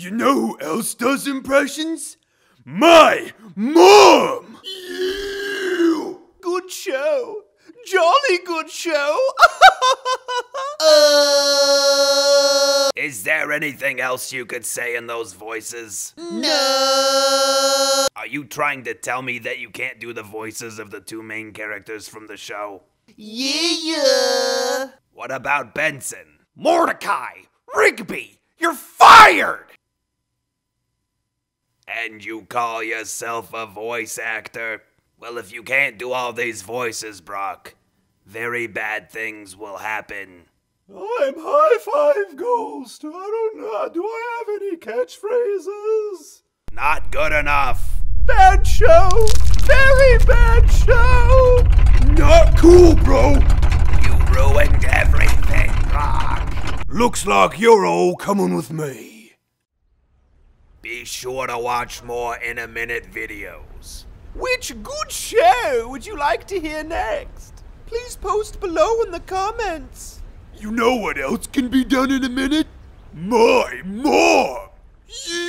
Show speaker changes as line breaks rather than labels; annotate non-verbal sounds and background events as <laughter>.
You know who else does impressions? My mom! You!
Good show. Jolly good show. <laughs> Uh.
Is there anything else you could say in those voices?
No.
Are you trying to tell me that you can't do the voices of the two main characters from the show?
Yeah, yeah.
What about Benson? Mordecai! Rigby! You're fired! And you call yourself a voice actor? Well, if you can't do all these voices, Brock, very bad things will happen.
I'm High Five Ghost. I don't know. Do I have any catchphrases?
Not good enough.
bad show. Very bad show.
Not cool, bro.
You ruined everything, Brock.
Looks like you're all coming with me.
Be sure to watch more in a minute videos.
Which good show would you like to hear next? Please post below in the comments.
You know what else can be done in a minute? My mom! Yeah!